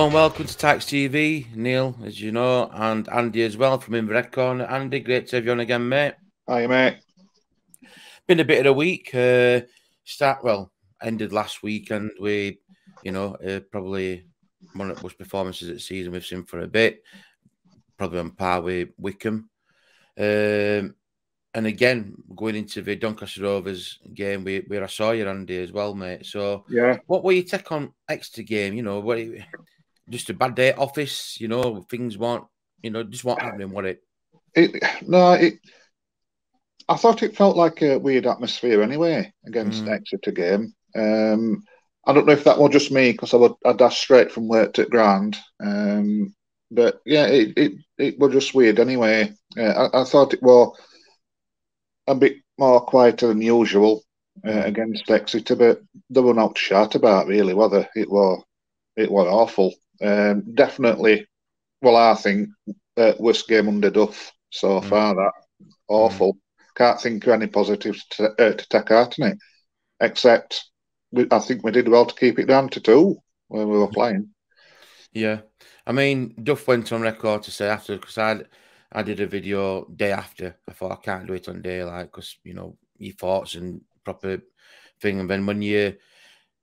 Hello and welcome to Tykes TV. Neil, as you know, and Andy as well from Inverred Corner. Andy, great to have you on again, mate. Hi, mate. Been a bit of a week. Uh, start well, ended last week, and we, you know, uh, probably one of the worst performances of the season we've seen for a bit. Probably on par with Wycombe. Um, and again, going into the Doncaster Rovers game where, where I saw you, Andy, as well, mate. So, yeah, what were your take on Exeter game? You know, what just a bad day at office, you know, things weren't, you know, just weren't happening, what it? It no, it. I thought it felt like a weird atmosphere anyway against mm. Exeter game. Um, I don't know if that was just me because I would I dashed straight from work to Grand. Um, but yeah, it, it it was just weird anyway. Uh, I, I, thought it was a bit more quieter than usual uh, mm. against Exeter, but they were not shut about really, whether it was it was awful. Um, definitely, well, I think uh, worst game under Duff so mm. far. That awful. Mm. Can't think of any positives to, uh, to take out in it, except we, I think we did well to keep it down to two when we were playing. Yeah, I mean, Duff went on record to say after because I I did a video day after. I thought I can't do it on daylight because you know your thoughts and proper thing, and then when you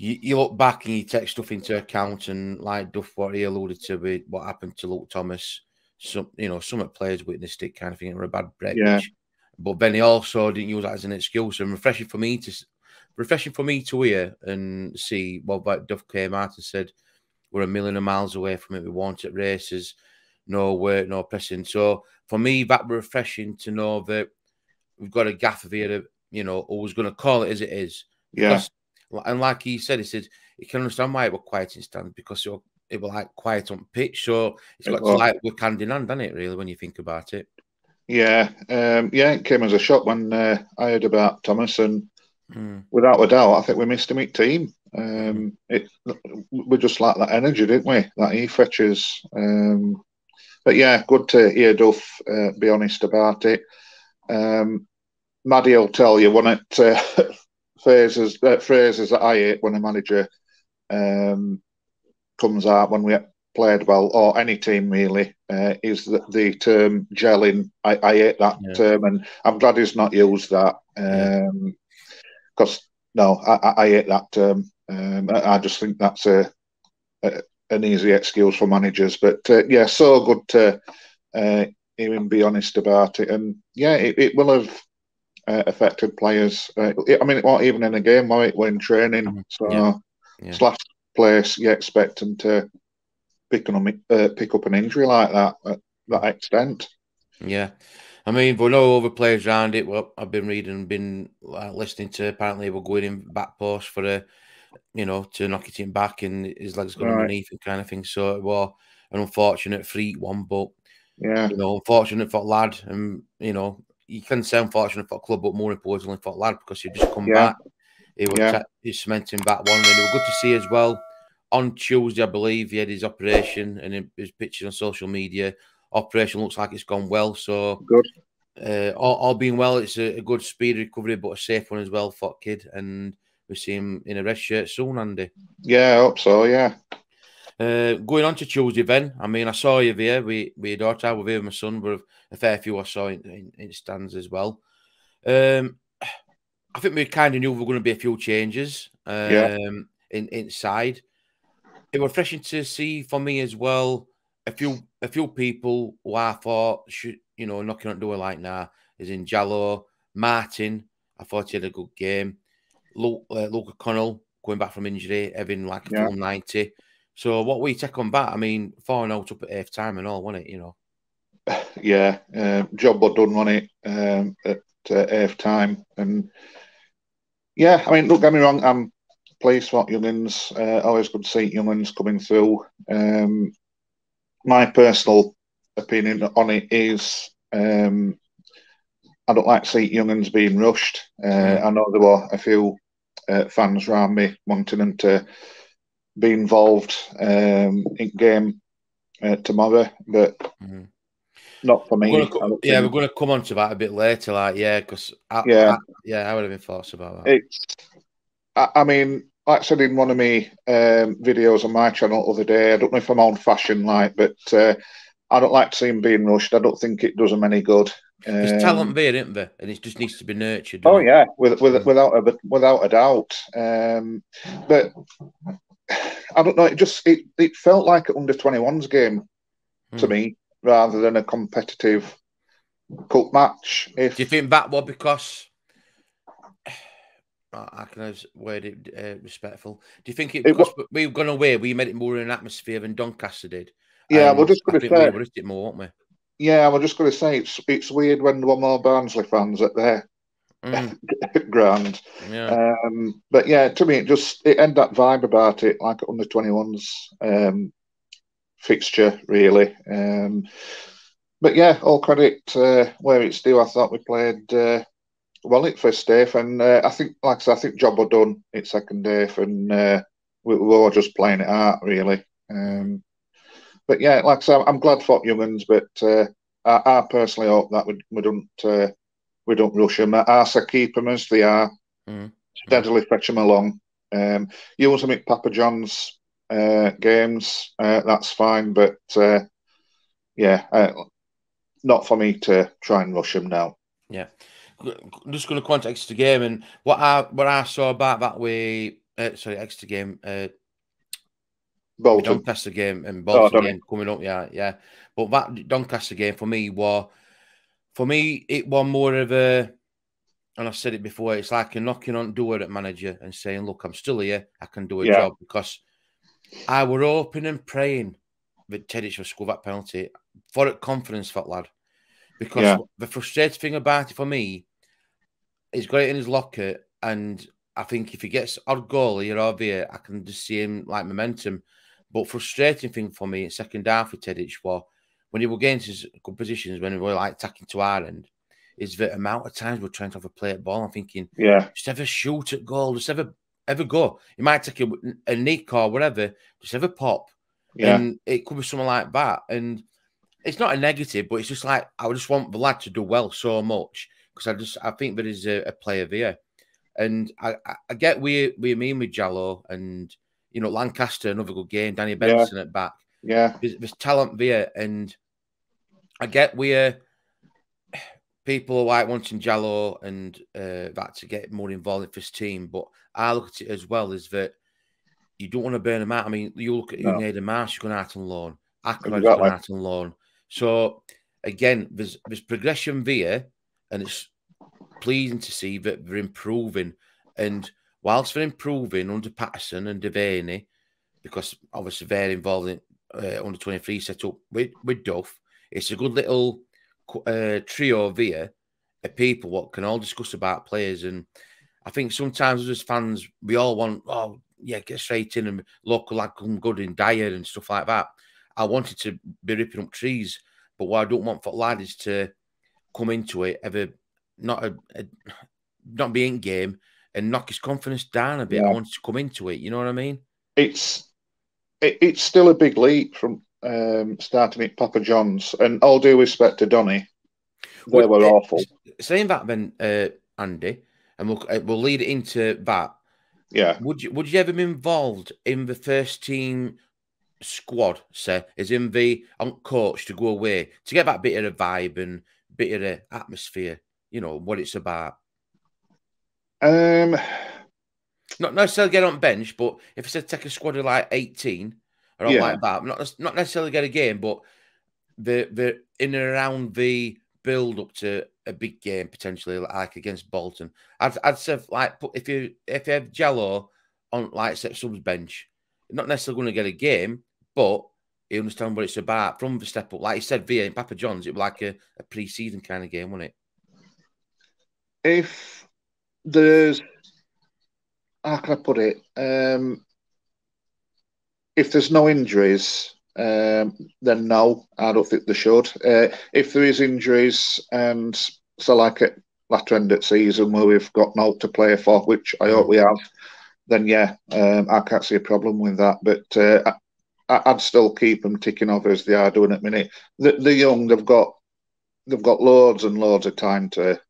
you, you look back and you take stuff into account, and like Duff, what he alluded to with what happened to Luke Thomas, some you know, some players witnessed it kind of thing, or a bad break. Yeah. But then he also didn't use that as an excuse, and refreshing for me to refreshing for me to hear and see what well, Duff came out and said we're a million of miles away from it. We want it races, no work, no pressing. So for me, that was refreshing to know that we've got a gaffer here, you know, who's going to call it as it is. Yeah. And like he said, he said he can understand why it was quiet in stands because it was, it was like quiet on pitch. So it's got to like we're hand in hand, doesn't it? Really, when you think about it. Yeah, um, yeah, it came as a shock when uh, I heard about Thomas, and mm. without a doubt, I think we missed him at team. Um, it we just like that energy, didn't we? That he fetches. Um, but yeah, good to hear Duff uh, be honest about it. Um, Maddie will tell you when it uh, phrases uh, phrases that I hate when a manager um, comes out when we played well or any team really uh, is the, the, term gelling. I, I hate that yeah. term, and I'm glad he's not used that because um, no, I, I, hate that term. Um, I, I, just think that's a, a, an easy excuse for managers. But uh, yeah, so good to uh, hear him be honest about it, and yeah, it, it will have uh, affected players. Uh, I mean, it even in a game? We're in training, mm-hmm. so yeah. Yeah. last place you expect them to pick, on, uh, pick up an injury like that at that extent. Yeah. I mean, we know other players around it. Well, I've been reading, been uh, listening to. Apparently, we're going in back post for a, you know, to knock it in back, and his legs going right. underneath and kind of thing. So it was an unfortunate freak one, but yeah, you know, unfortunate for lad, and you know, you can say unfortunate for club, but more importantly for lad because you just come yeah. back. He was yeah. he's cementing back one, and it was good to see as well. On Tuesday, I believe he had his operation, and his pictures on social media. Operation looks like it's gone well, so good. Uh, all, all, being well, it's a, a, good speed recovery, but a safe one as well for kid. And we see him in a red shirt soon, Andy. Yeah, I hope so. Yeah. Uh, going on to Tuesday, then. I mean, I saw you there. We we daughter with here, my son, but a fair few I saw in, in, in stands as well. Um, I think we kind of knew there were going to be a few changes. Um, yeah. in inside, it was refreshing to see for me as well. A few a few people who I thought should you know knocking on the door like now is in Jalo Martin. I thought he had a good game. Luke, uh, Luca Connell going back from injury, having like a yeah. full ninety. So what we take on that? I mean, four and out up at half time and all, wasn't it? You know. Yeah, uh, job but done, wasn't it? Um, at uh, half time, and yeah, I mean, don't get me wrong, I'm pleased for youngins. Uh, always good to see youngins coming through. Um, my personal opinion on it is um, I don't like to see youngins being rushed. Uh. I know there were a few uh, fans around me wanting them to be involved um, in game uh, tomorrow, but mm. not for me. We're yeah, we're going to come on to that a bit later. Like, yeah, because yeah, I, yeah, I would have been thoughts about that. It's, I, I mean, like I said in one of my um, videos on my channel the other day, I don't know if I'm on fashion like, but uh, I don't like to see him being rushed. I don't think it does him any good. There's um, talent there, isn't there? And it just needs to be nurtured. Oh yeah, with, with, without a without a doubt. Um, but I don't know. It just it, it felt like an under 21s game to hmm. me rather than a competitive cup match. If do you think that was because I can have word it uh, respectful. Do you think it, because it, we've gone away, we made it more in an atmosphere than Doncaster did? Yeah, we're just going to say we it more, won't we? Yeah, we're just going to say it's it's weird when there were more Barnsley fans at their mm. ground. Yeah. Um, but yeah, to me, it just it had that vibe about it, like under twenty ones um, fixture, really. Um, but yeah, all credit uh, where it's due. I thought we played uh, well at first day, and uh, I think, like I said, I think job were done at second day, and uh, we, we, were just playing it out really. Um, but yeah, like I said, I'm glad for Young'uns, but uh, I, I, personally hope that we, we don't uh, we don't rush them. Arsa keep them as they are, mm. steadily fetch them along. Um, use them at Papa John's uh, games, uh, that's fine, but uh, yeah, uh, not for me to try and rush them now. Yeah, just going to context the game and what I what I saw about that way. Uh, sorry, Exeter game. Uh, Bolton. Doncaster game and Bolton oh, game coming up. Yeah, yeah. But that Doncaster game for me was, for me, it was more of a, and I've said it before. It's like a knocking on door at manager and saying, "Look, I'm still here. I can do a yeah. job." Because I were hoping and praying that Tedic would score that penalty for it confidence for lad. Because yeah. the frustrating thing about it for me he's got it in his locker, and I think if he gets odd goal here or there, I can just see him like momentum. But frustrating thing for me in second half with Tedic was when he was getting his good positions, when he were like attacking to our end, is the amount of times we're trying to have a play at ball. I'm thinking, yeah, just ever shoot at goal, just ever ever go. He might take a, a nick or whatever, just ever pop. Yeah. And it could be something like that. And it's not a negative, but it's just like I just want the lad to do well so much because I just I think there is a, a player there, and I, I get we we mean with Jalo and you know Lancaster another good game, Danny Benson yeah. at back. Yeah, there's, there's, talent there, and I get we people are like wanting Jalo and uh, that to get more involved in this team, but I look at it as well is that you don't want to burn them out. I mean, you look at no. Marsh going out on loan, Ackroyd's exactly. going out on loan. So again, there's there's progression there, and it's pleasing to see that they're improving. And whilst they're improving under Patterson and Devaney, because obviously they're involved in uh, under 23 setup with, with Duff, it's a good little uh, trio there of people what can all discuss about players. And I think sometimes as fans, we all want, oh, yeah, get straight in and local lad come good in Dyer and stuff like that. I wanted to be ripping up trees, but what I don't want for lad is to come into it ever not a, a not be in game and knock his confidence down a bit. Yeah. I wanted to come into it. You know what I mean? It's it, it's still a big leap from um, starting at Papa John's, and all due respect to Donny, they were uh, awful. Saying that, then uh, Andy, and we'll uh, we'll lead it into that. Yeah. Would you would you ever be involved in the first team squad? Say, as in the on coach to go away to get that bit of a vibe and bit of a atmosphere you know what it's about? Um, not necessarily get on bench, but if it's a take a squad of like eighteen or yeah. like that, not not necessarily get a game, but the the in and around the build up to a big game potentially, like against Bolton. I'd I'd say like if you if you have Jalo on like set subs bench, not necessarily going to get a game, but you understand what it's about from the step up. Like you said, via in Papa John's, it was like a, a pre-season kind of game, wasn't it? if there's how can I put it? Um, if there's no injuries, um, then no, I don't think they should. Uh, if there is injuries, and so like at latter end of season where we've got no to play for, which I hope we have, then yeah, um, I can't see a problem with that. But uh, I, would still keep them ticking over as they are doing at minute. The, the young, they've got they've got loads and loads of time to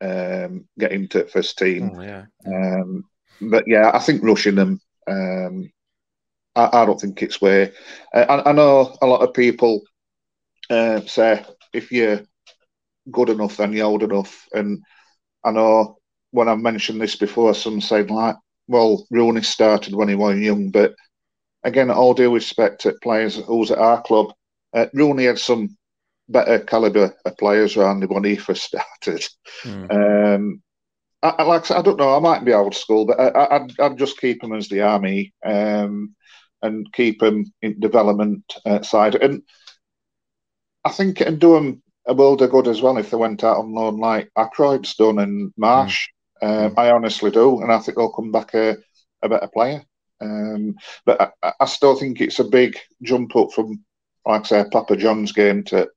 um, get into first team. Oh, yeah. Um, but yeah, I think rushing them. Um, I, I, don't think it's where. Uh, I, I, know a lot of people uh, say if you're good enough, then you're old enough, and I know when I've mentioned this before, some said like, "Well, Rooney started when he was young," but again, all due respect to players who's at our club, uh, Rooney had some better caliber of players around him when he first started. Mm. Um, I, I, like I don't know, I might be old school, but I, would I'd just keep him as the army um, and keep him in development uh, side. And I think it'd do him a world of good as well if they went out on loan like Ackroyd's done and Marsh. Mm. Um, I honestly do, and I think they'll come back a, a better player. Um, but I, I, still think it's a big jump up from, like I say, Papa John's game to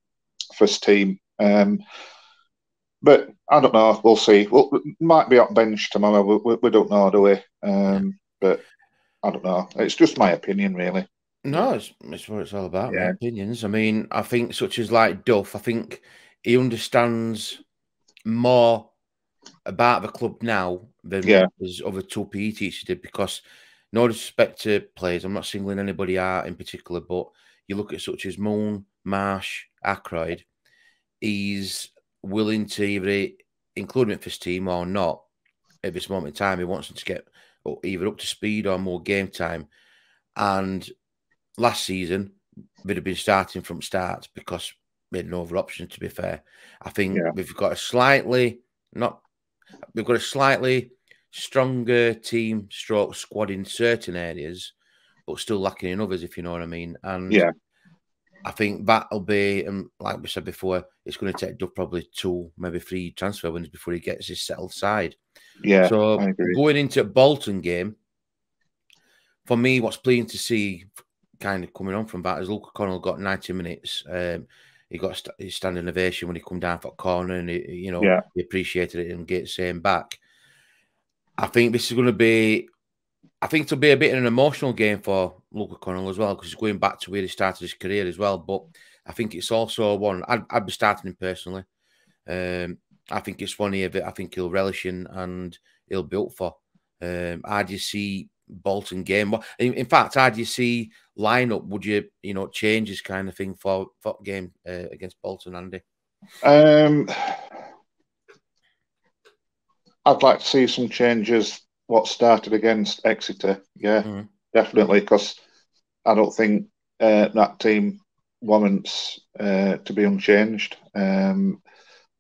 first team. Um, but I don't know. We'll see. Well, might be up bench tomorrow. We, we, we don't know, do we? Um, but I don't know. It's just my opinion, really. No, it's, it's what it's all about. Yeah. My opinions. I mean, I think such as like Duff. I think he understands more about the club now than yeah. his other two PE teachers did because no disrespect to players, I'm not singling anybody out in particular, but you look at such as Moon, Marsh, Ackroyd, he's willing to either eh, include him for his team or not at this moment in time. He wants them to get either up to speed or more game time. And last season, we'd have been starting from start because we had no other option, to be fair. I think yeah. we've got a slightly, not, we've got a slightly stronger team stroke squad in certain areas, but still lacking in others, if you know what I mean. And yeah, I think that'll be, and like we said before, it's going to take Duff probably two, maybe three transfer wins before he gets his settled side. Yeah. So going into a Bolton game, for me, what's pleasing to see, kind of coming on from that, is Luca Connell got 90 minutes. Um, he got his standing ovation when he come down for a corner, and he, you know, yeah. he appreciated it and get same back. I think this is going to be, I think it'll be a bit of an emotional game for Luca Connell as well because he's going back to where he started his career as well. But I think it's also one I'd, I'd be starting him personally. Um, I think it's one here that I think he'll relish in and he'll be up for. Um, how do you see Bolton game? In, in fact, how do you see lineup? Would you you know changes kind of thing for for game uh, against Bolton, Andy? Um, I'd like to see some changes. What started against Exeter, yeah, mm. definitely, because I don't think uh, that team warrants uh, to be unchanged. Um,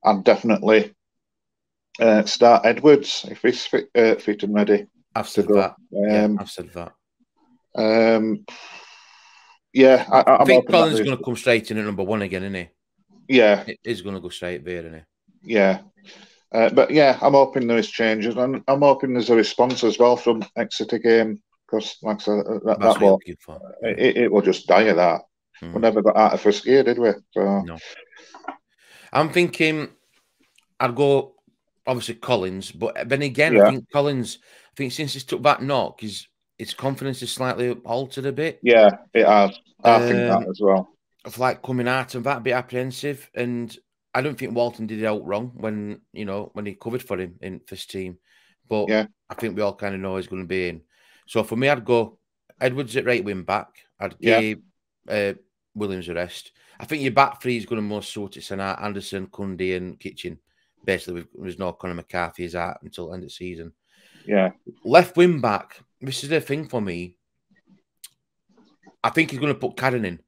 I'd definitely uh, start Edwards if he's fit, uh, fit and ready. I've said that. Um, yeah, I've said that. Um, yeah, I, I think Collins is going to come straight in at number one again, isn't he? Yeah, it is going to go straight there, isn't he? Yeah, uh, but yeah, I'm hoping there is changes, and I'm hoping there's a response as well from Exeter game because, like I said, uh, that, will, it, it, will just die of that. Hmm. We never got out of first gear, did we? So. No. I'm thinking I'd go obviously Collins, but then again, yeah. I think Collins. I think since he's took that knock, his his confidence is slightly altered a bit. Yeah, it has. I um, think that um, as well. Of like coming out and that a bit apprehensive, and I don't think Walton did it out wrong when you know when he covered for him in first team, but yeah, I think we all kind of know he's going to be in. So for me, I'd go Edwards at right wing back. I'd give uh, Williams a rest. I think your back three is going to most sort it out. Anderson, Cundy, and Kitching. Basically, there's no Conor McCarthy is out until end of season. Yeah. Left wing back. This is the thing for me. I think he's going to put Cadden in,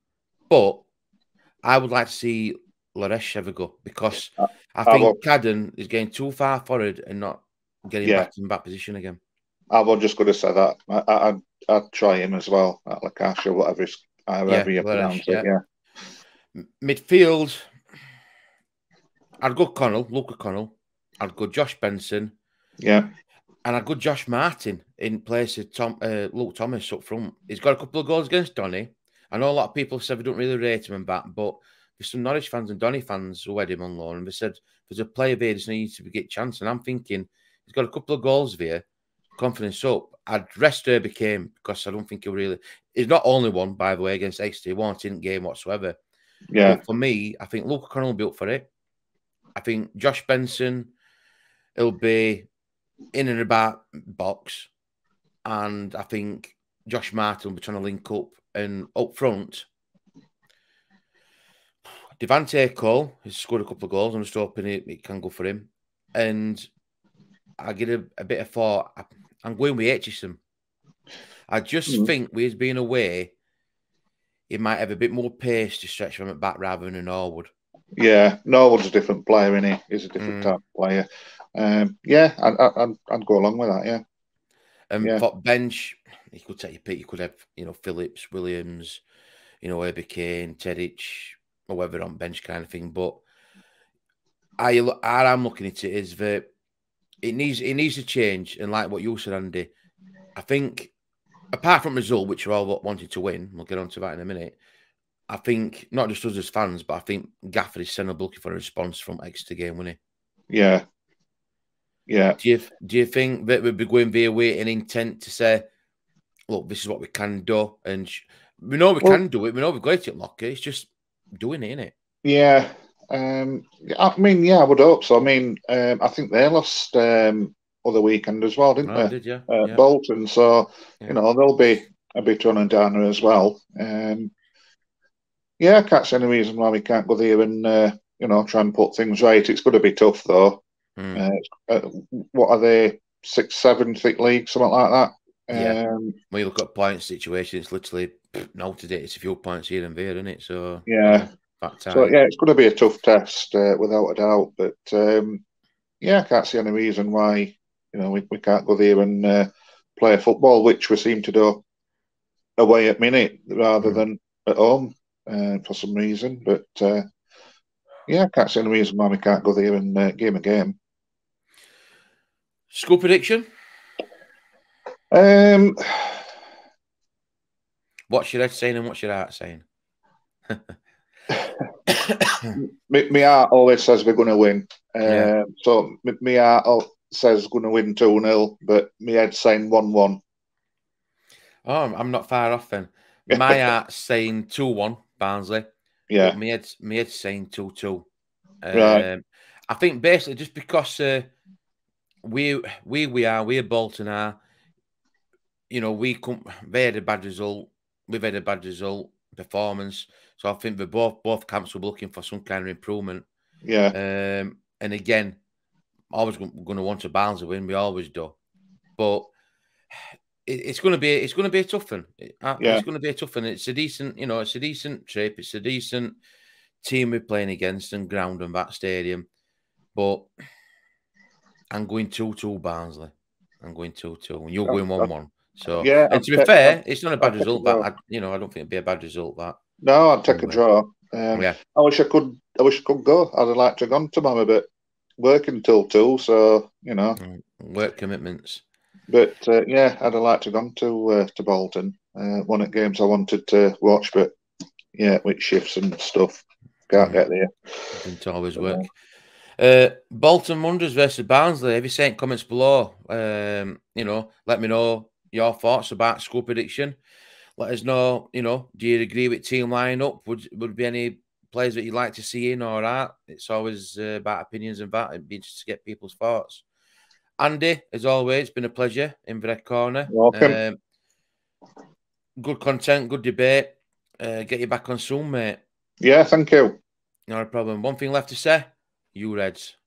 but I would like to see Laresh ever go because uh, I think Cadden is getting too far forward and not getting yeah. back in back position again. I was just going to say that. I, would I'd try him as well at Lakasha, whatever, however yeah, you pronounce it. Yeah. Midfield, I'd go Connell, Luca Connell. I'd go Josh Benson. Yeah. And I'd go Josh Martin in place of Tom, uh, Luke Thomas up front. He's got a couple of goals against Donny. I know a lot of people said we don't really rate him and back, but there's some Norwich fans and Donny fans who had him on loan, and they said there's a player there that needs to get a chance. And I'm thinking he's got a couple of goals there, confidence up. I'd rest Herbie Kane because I don't think he really. He's not only one, by the way, against Exeter. He won't game whatsoever. Yeah. But for me, I think Luca Connell built for it. I think Josh Benson, he'll be in and about box. and I think Josh Martin will be trying to link up and up front. Devante Cole has scored a couple of goals. I'm just hoping it, it can go for him. And I get a, a bit of thought. I'm going with Aitchison. I just mm. think with his being away, he might have a bit more pace to stretch from it back rather than Norwood. Yeah, Norwood's a different player, isn't he? He's a different mm. type of player. Um, yeah, I'd, I'd, I'd, go along with that. Yeah. Um, yeah. Bench, you could take your pick. You could have, you know, Phillips, Williams, you know, Herbie Kane, Tedic, or whatever on bench kind of thing. But I, how I'm looking at it is that it needs it needs to change. And like what you said, Andy, I think apart from result, which we're all wanted to win, we'll get on to that in a minute. I think not just us as fans, but I think Gaffer is sending looking for a response from Exeter game, not he? Yeah, yeah. Do you do you think that we'd be going via way an intent to say, look, this is what we can do, and we know we well, can do it. We know we've got it, Locker. It's just doing it, isn't it. Yeah. Um, I mean, yeah, I would hope so. I mean, um, I think they lost um, other weekend as well, didn't oh, they? Did, yeah. Uh, yeah. Bolton. So yeah. you know they'll be a bit run and downer as well. Um, yeah, I can't see any reason why we can't go there and uh, you know try and put things right. It's going to be tough though. Mm. Uh, what are they? Six, seven, thick league, something like that. Yeah. Um, when you look at point situation, it's literally noted it. It's a few points here and there, isn't it? So yeah. So yeah, it's going to be a tough test uh, without a doubt. But um, yeah, I can't see any reason why you know we, we can't go there and uh, play football, which we seem to do away at minute rather mm. than at home uh, for some reason. But uh, yeah, I can't see any reason why we can't go there and uh, game a game. Score prediction? Um, what's your head saying and what's your heart saying? my, heart always says we're going to win. Um, yeah. So my, my heart says going to win 2 0, but my head's saying 1 1. Oh, I'm not far off then. My heart's saying 2 1, Barnsley. Yeah. My head's, my head's saying 2 2. Um, right. I think basically just because uh, we we we are we're Bolton are. You know, we come. They had a bad result. We've had a bad result performance. So I think we both both camps were looking for some kind of improvement. Yeah. Um, and again, always going to want to balance a win. We always do, but it, it's going to be it's going to be a tough one. It, yeah. It's going to be a tough one. It's a decent, you know, it's a decent trip. It's a decent team we're playing against and ground and that stadium, but I'm going 2 2 Barnsley. I'm going 2 2. And you're going 1 1. So, yeah, and to be fair, it's not a bad result. That I, you know, I don't think it'd be a bad result. That no, I'd take a draw. Um, yeah, I wish I could. I wish I could go. I'd have liked to have gone tomorrow, but working till two, so you know, work commitments. But uh, yeah, I'd have liked to have gone to uh, to Bolton. Uh, one of the games I wanted to watch, but yeah, with shifts and stuff, can't mm. get there. Didn't always work. Uh, Bolton Wanderers versus Barnsley. Have you sent comments below? Um, you know, let me know your thoughts about score prediction. Let us know, you know, do you agree with team lineup? Would would be any players that you'd like to see in or out? It's always uh, about opinions and that. It'd be interesting to get people's thoughts. Andy, as always, it's been a pleasure in the red corner. Welcome. Um, good content, good debate. Uh, get you back on soon, mate. Yeah, thank you. Not a problem. One thing left to say. You Reds.